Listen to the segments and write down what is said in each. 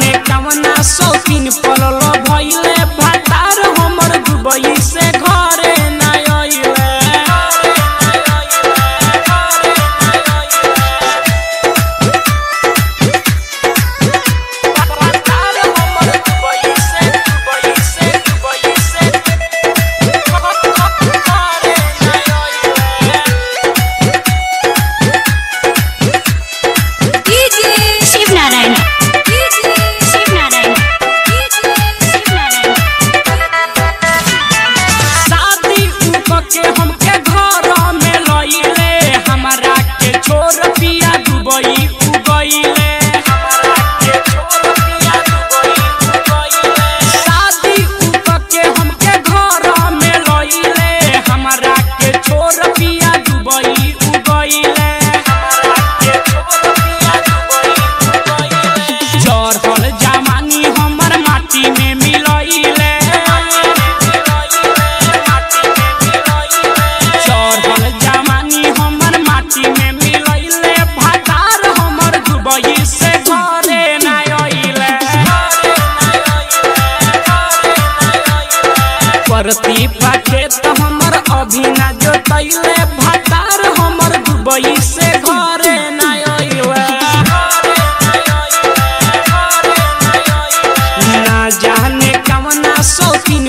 में कवना शौकीन पलल बई भगती पाखे तो हमर अभी ना जोतैले भटार, हमर दुबई से घरे ना जाने कवना शौकीन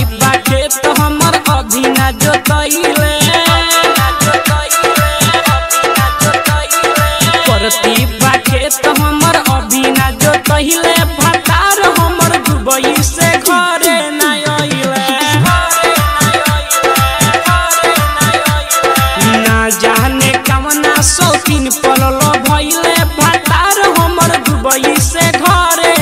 गई से घरे